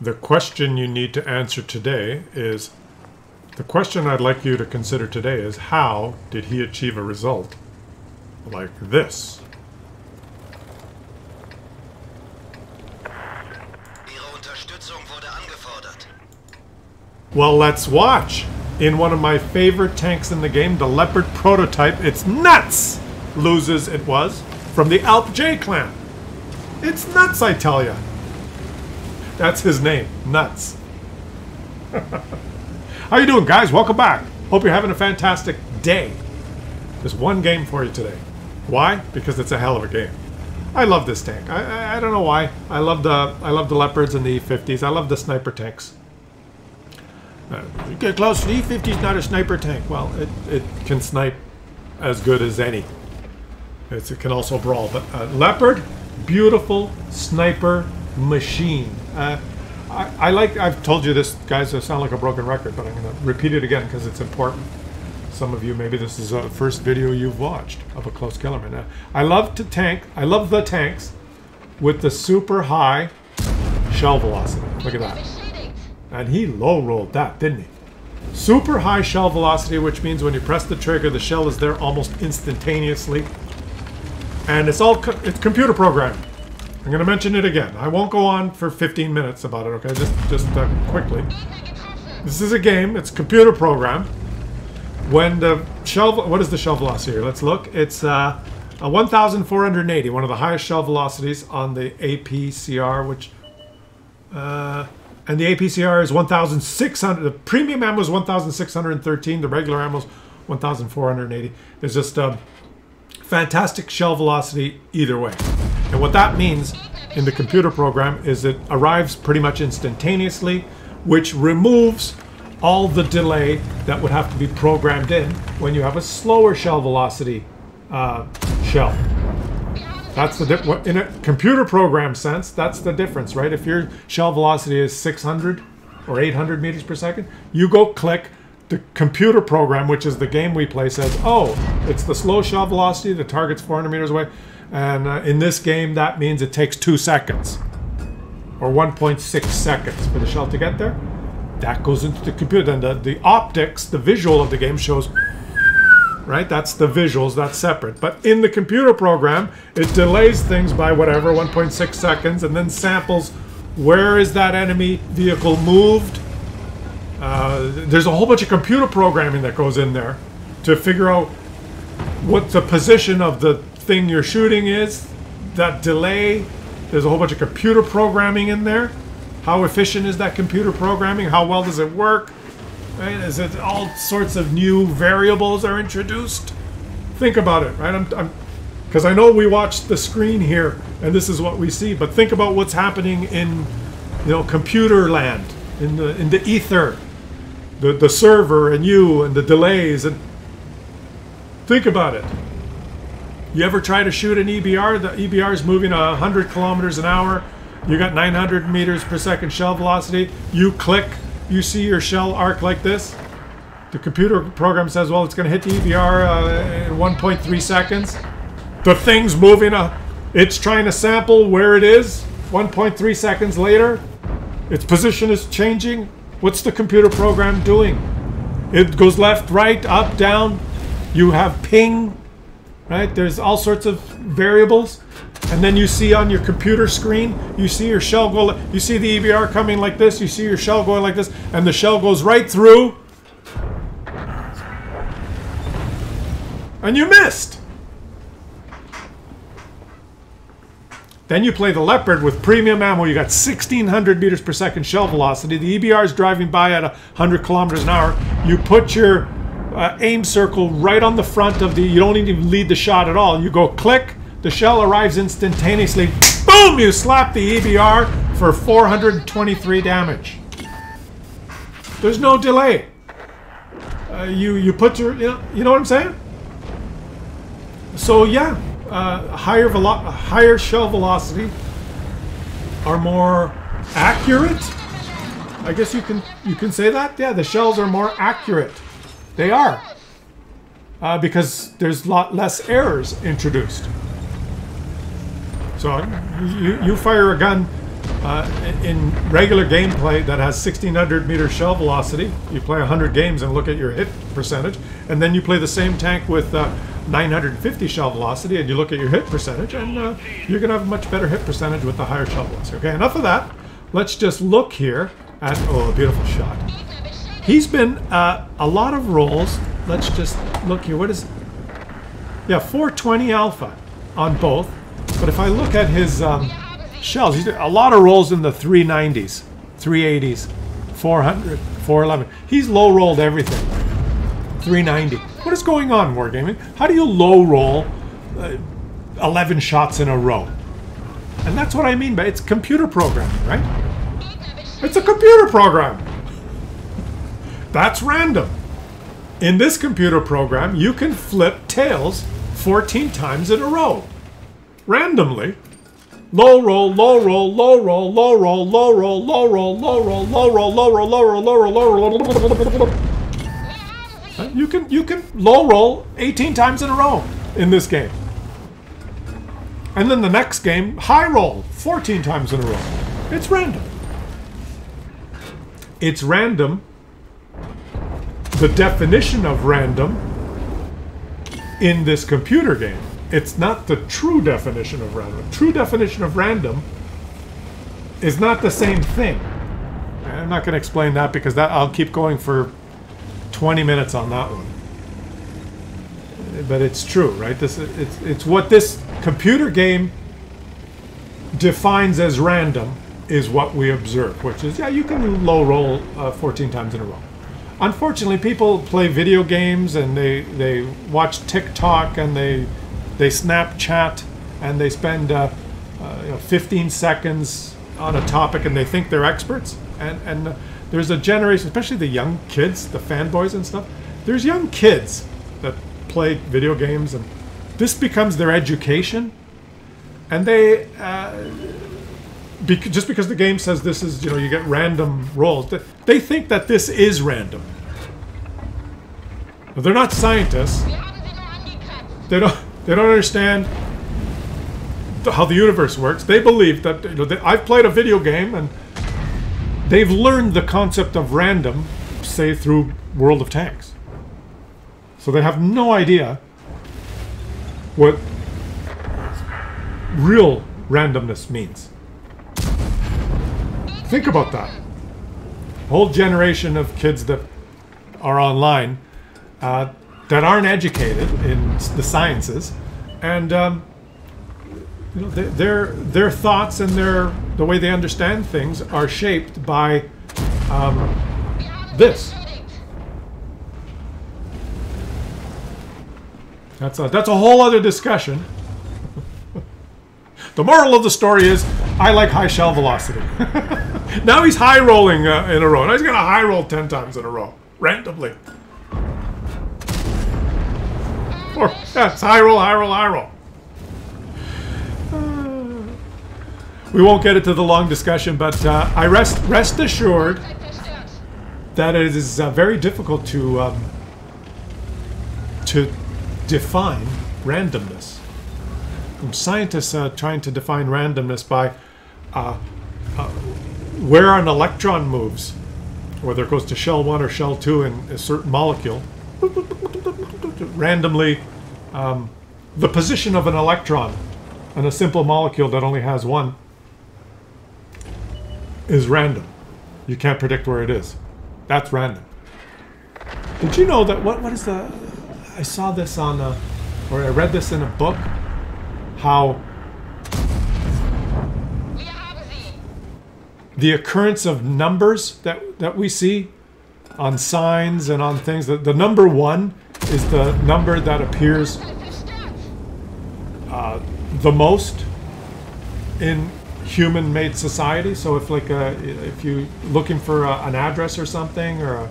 The question you need to answer today is the question I'd like you to consider today is how did he achieve a result like this? Ihre Unterstützung wurde angefordert. Well, let's watch. In one of my favorite tanks in the game, the Leopard prototype, it's nuts! Loses, it was, from the Alp J clan. It's nuts, I tell ya. That's his name, Nuts. How you doing, guys? Welcome back. Hope you're having a fantastic day. There's one game for you today. Why? Because it's a hell of a game. I love this tank. I, I, I don't know why. I love the I love the leopards and the E50s. I love the sniper tanks. Uh, you get close. The E50 is not a sniper tank. Well, it, it can snipe as good as any. It's, it can also brawl. But uh, leopard, beautiful sniper machine. Uh, I, I like. I've told you this, guys. I sound like a broken record, but I'm going to repeat it again because it's important. Some of you, maybe this is the first video you've watched of a Claus Kellerman. Uh, I love to tank. I love the tanks with the super high shell velocity. Look at that. And he low rolled that, didn't he? Super high shell velocity, which means when you press the trigger, the shell is there almost instantaneously. And it's all co- it's computer programmed. I'm going to mention it again. I won't go on for 15 minutes about it. Okay, just just uh, quickly. This is a game. It's computer program. When the shell, what is the shell velocity here? Let's look. It's uh, a 1,480, one of the highest shell velocities on the APCR, which, uh, and the APCR is 1,600. The premium ammo is 1,613. The regular ammo is 1,480. There's just a fantastic shell velocity either way. And what that means in the computer program is it arrives pretty much instantaneously, which removes all the delay that would have to be programmed in when you have a slower shell velocity uh, shell. That's the in a computer program sense. That's the difference, right? If your shell velocity is 600 or 800 meters per second, you go click. The computer program, which is the game we play, says, "Oh, it's the slow shell velocity. The target's 400 meters away, and uh, in this game, that means it takes two seconds or 1.6 seconds for the shell to get there. That goes into the computer. Then the, the optics, the visual of the game shows, right? That's the visuals, that's separate. But in the computer program, it delays things by whatever, 1.6 seconds, and then samples where is that enemy vehicle moved. Uh, there's a whole bunch of computer programming that goes in there to figure out what the position of the thing you're shooting is, that delay. There's a whole bunch of computer programming in there. How efficient is that computer programming? How well does it work? Right? Is it all sorts of new variables are introduced? Think about it, right? I'm, because I know we watch the screen here and this is what we see, but think about what's happening in, you know, computer land, in the in the ether, the the server and you and the delays and think about it. You ever try to shoot an EBR? The EBR is moving 100 kilometers an hour. You got 900 meters per second shell velocity. You click, you see your shell arc like this. The computer program says, well, it's going to hit the EBR uh, in 1.3 seconds. The thing's moving, a, it's trying to sample where it is. 1.3 seconds later, its position is changing. What's the computer program doing? It goes left, right, up, down. You have ping, right? There's all sorts of variables. And then you see on your computer screen, you see your shell go, you see the EBR coming like this, you see your shell going like this, and the shell goes right through. And you missed. Then you play the Leopard with premium ammo. You got 1600 meters per second shell velocity. The EBR is driving by at 100 kilometers an hour. You put your uh, aim circle right on the front of the. You don't even lead the shot at all. You go click. The shell arrives instantaneously. Boom! You slap the EBR for 423 damage. There's no delay. Uh, you you put your you know, you know what I'm saying? So yeah, uh, higher higher shell velocity are more accurate. I guess you can you can say that. Yeah, the shells are more accurate. They are uh, because there's a lot less errors introduced. So you, you fire a gun uh, in regular gameplay that has 1600 meter shell velocity, you play 100 games and look at your hit percentage, and then you play the same tank with uh, 950 shell velocity and you look at your hit percentage, and uh, you're going to have a much better hit percentage with the higher shell velocity. Okay, enough of that. Let's just look here at, oh, a beautiful shot. He's been uh, a lot of rolls. Let's just look here. What is, yeah, 420 alpha on both. But if I look at his um, shells, he's a lot of rolls in the 390s, 380s, 400, 411. He's low rolled everything. 390. What is going on, Wargaming? How do you low roll uh, 11 shots in a row? And that's what I mean by it's computer programming, right? It's a computer program. That's random. In this computer program, you can flip tails 14 times in a row. Randomly. Low roll, low roll, low roll, low roll, low roll, low roll, low roll, low roll, low roll, low roll, low roll, low roll. You can you can low roll 18 times in a row in this game. And then the next game, high roll 14 times in a row. It's random. It's random. The definition of random in this computer game. It's not the true definition of random. True definition of random is not the same thing. I'm not going to explain that because that I'll keep going for 20 minutes on that one. But it's true, right? This it's it's what this computer game defines as random is what we observe, which is yeah, you can low roll uh, 14 times in a row. Unfortunately, people play video games and they they watch TikTok and they they Snapchat and they spend uh, uh, you know, 15 seconds on a topic and they think they're experts. And and there's a generation, especially the young kids, the fanboys and stuff. There's young kids that play video games and this becomes their education, and they. Uh, bec- just because the game says this is, you know, you get random rolls, they, think that this is random. They're not scientists. They don't. They don't understand how the universe works. They believe that you know, they, I've played a video game and they've learned the concept of random, say through World of Tanks. So they have no idea what real randomness means. Think about that. Whole generation of kids that are online uh, that aren't educated in the sciences, and um, you know, th- their their thoughts and their the way they understand things are shaped by um, this. That's a that's a whole other discussion. the moral of the story is, I like high shell velocity. now he's high rolling uh, in a row. Now he's gonna high roll ten times in a row randomly. Or yes, high roll, high roll, high roll. We won't get into the long discussion, but uh, I rest rest assured that it is uh, very difficult to um, to define randomness. And scientists are trying to define randomness by uh, uh, where an electron moves, whether it goes to shell one or shell two in a certain molecule, randomly um, the position of an electron in a simple molecule that only has one is random. You can't predict where it is. That's random. Did you know that what what is the I saw this on a, or I read this in a book how the occurrence of numbers that that we see on signs and on things that the number 1 is the number that appears uh, the most in human-made society. So if like a, if you looking for a, an address or something or a,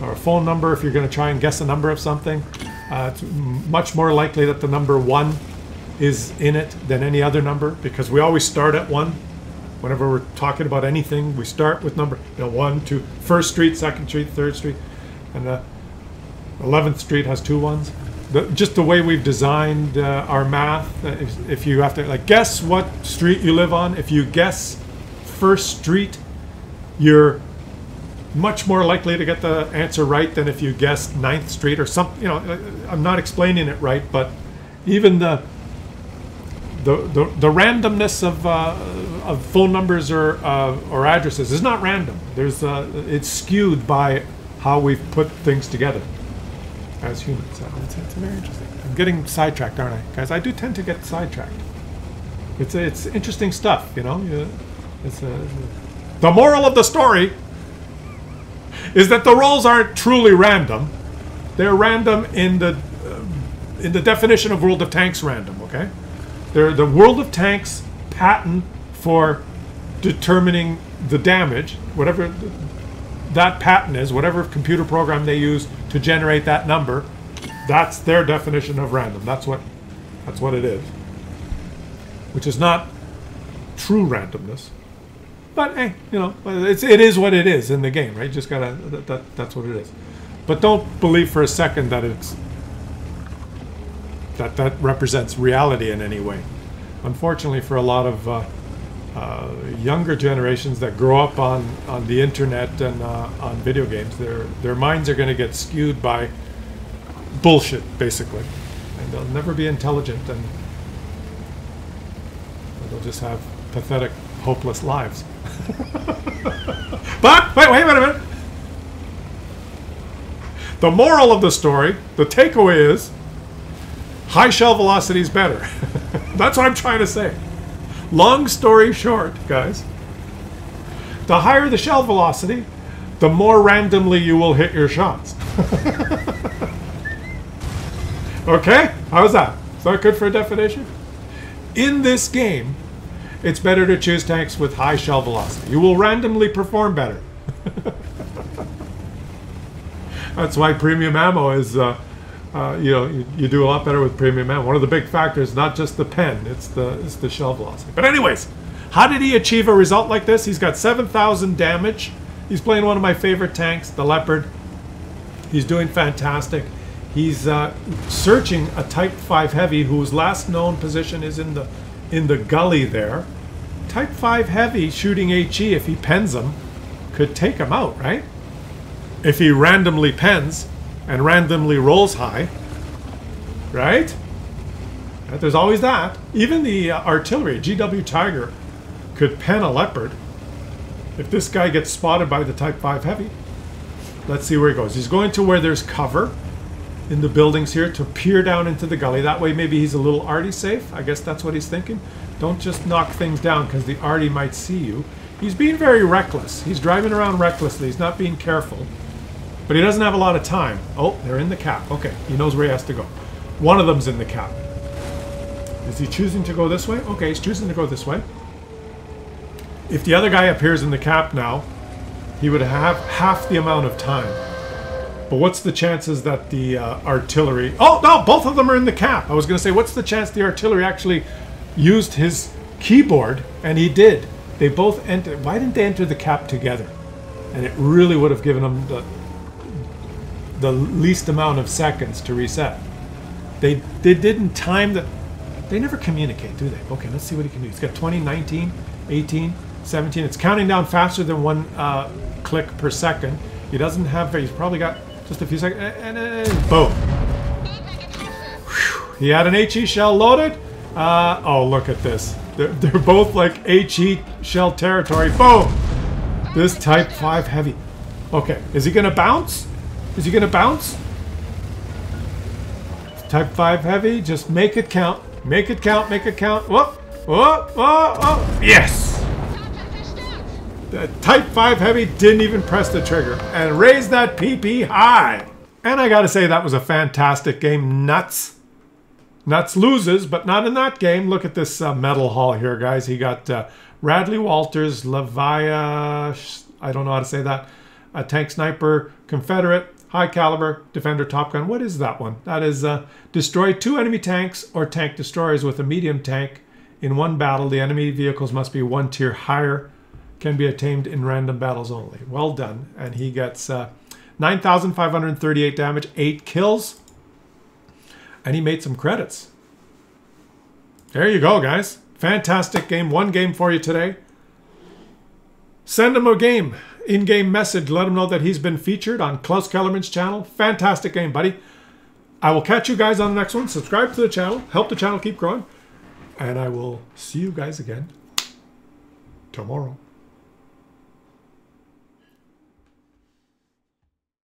or a phone number, if you're going to try and guess a number of something, uh, it's much more likely that the number one is in it than any other number because we always start at one. Whenever we're talking about anything, we start with number you know one, two, first street, second street, third street, and uh, 11th Street has two ones. The, just the way we've designed uh, our math, uh, if, you have to, like, guess what street you live on, if you guess first street, you're much more likely to get the answer right than if you guessed Ninth Street or some. You know, I'm not explaining it right, but even the the, the, the randomness of, uh, of phone numbers or, uh, or addresses is not random. There's, uh, it's skewed by how we've put things together as humans. It's, it's very interesting. I'm getting sidetracked, aren't I? Guys, I do tend to get sidetracked. It's, it's interesting stuff, you know? It's a, the moral of the story is that the rolls aren't truly random. They're random in the, uh, in the definition of World of Tanks random, okay? They're the World of Tanks patent for determining the damage, whatever that patent is, whatever computer program they use to generate that number, that's their definition of random. That's what that's what it is. Which is not true randomness. But hey, you know, it's it is what it is in the game, right? You just gotta that, that that's what it is. But don't believe for a second that it's that that represents reality in any way. Unfortunately, for a lot of uh, uh, younger generations that grow up on, on the internet and uh, on video games, their their minds are going to get skewed by bullshit, basically, and they'll never be intelligent, and they'll just have pathetic, hopeless lives. but wait, wait, wait a minute. The moral of the story, the takeaway is high shell velocity is better. That's what I'm trying to say. Long story short, guys, the higher the shell velocity, the more randomly you will hit your shots. okay? How's that? Is that good for a definition? In this game, it's better to choose tanks with high shell velocity. You will randomly perform better. That's why premium ammo is, uh, uh, you know, you, you do a lot better with premium ammo. One of the big factors, not just the pen, it's the it's the shell velocity. But anyways, how did he achieve a result like this? He's got 7,000 damage. He's playing one of my favorite tanks, the Leopard. He's doing fantastic. He's uh, searching a Type 5 Heavy whose last known position is in the in the gully there. Type 5 Heavy shooting HE, if he pens him, could take him out, right? If he randomly pens and randomly rolls high, right? There's always that. Even the uh, artillery, GW Tiger, could pen a Leopard. If this guy gets spotted by the Type 5 Heavy, let's see where he goes. He's going to where there's cover in the buildings here to peer down into the gully. That way, maybe he's a little arty safe. I guess that's what he's thinking. Don't just knock things down because the arty might see you. He's being very reckless. He's driving around recklessly. He's not being careful. But he doesn't have a lot of time. Oh, they're in the cap. Okay, he knows where he has to go. One of them's in the cap. Is he choosing to go this way? Okay, he's choosing to go this way. If the other guy appears in the cap now, he would have half the amount of time. But what's the chances that the uh, artillery... Oh, no, both of them are in the cap. I was going to say, what's the chance the artillery actually used his keyboard? And he did. They both entered... Why didn't they enter the cap together? And it really would have given them the, the least amount of seconds to reset. They, they didn't time the... They never communicate, do they? Okay, let's see what he can do. He's got 20, 19, 18, 17. It's counting down faster than one uh, click per second. He doesn't have... He's probably got just a few seconds. And, and, and boom. Whew. He had an HE shell loaded. Uh, oh, look at this. They're, they're both like HE shell territory. Boom. This Type 5 heavy. Okay, is he going to bounce? Is he to bounce? Type 5 heavy, just make it count. Make it count, make it count. Whoop, whoop, whoop, whoop. Yes! The Type 5 Heavy didn't even press the trigger and raised that PP high. And I gotta say, that was a fantastic game. Nuts. Nuts loses, but not in that game. Look at this uh, medal haul here, guys. He got uh, Radley Walters, Levia, I don't know how to say that, a tank sniper, Confederate, high caliber, defender, top gun. What is that one? That is uh, destroy two enemy tanks or tank destroyers with a medium tank in one battle. The enemy vehicles must be one tier higher can be attained in random battles only. Well done. And he gets uh, 9,538 damage, 8 kills. And he made some credits. There you go, guys. Fantastic game. One game for you today. Send him a game, in-game message. Let him know that he's been featured on Claus Kellerman's channel. Fantastic game, buddy. I will catch you guys on the next one. Subscribe to the channel. Help the channel keep growing. And I will see you guys again tomorrow.